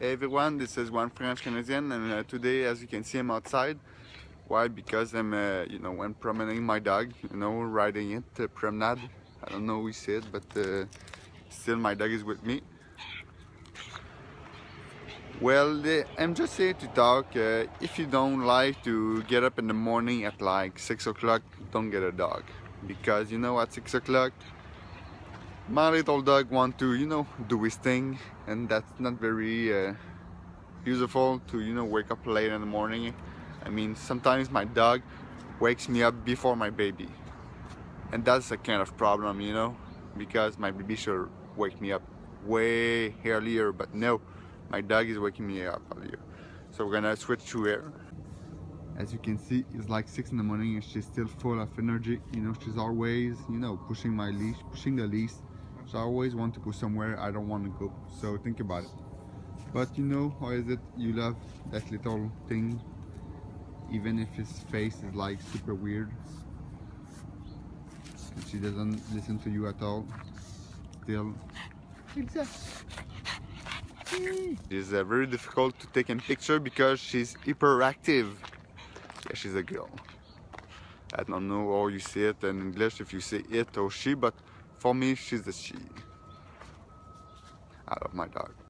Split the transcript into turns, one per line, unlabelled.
Hey everyone, this is one French Canadian and uh, today as you can see I'm outside. Why? Because I'm, uh, you know, I'm promenading my dog, you know, riding it, uh, promenade. I don't know who said, but uh, still my dog is with me. Well, I'm just here to talk. Uh, if you don't like to get up in the morning at like 6 o'clock, don't get a dog. Because, you know, at 6 o'clock, my little dog want to you know do his thing and that's not very uh, useful to you know wake up late in the morning. I mean sometimes my dog wakes me up before my baby and that's a kind of problem you know because my baby should wake me up way earlier but no my dog is waking me up earlier. So we're gonna switch to air. As you can see it's like six in the morning and she's still full of energy you know she's always you know pushing my leash pushing the leash so I always want to go somewhere I don't want to go. So think about it. But you know how is it? You love that little thing, even if his face is like super weird. And she doesn't listen to you at all. Still, it's uh, very difficult to take a picture because she's hyperactive. Yeah, she's a girl. I don't know how you say it in English if you say it or she, but for me, she's a she. I love my dog.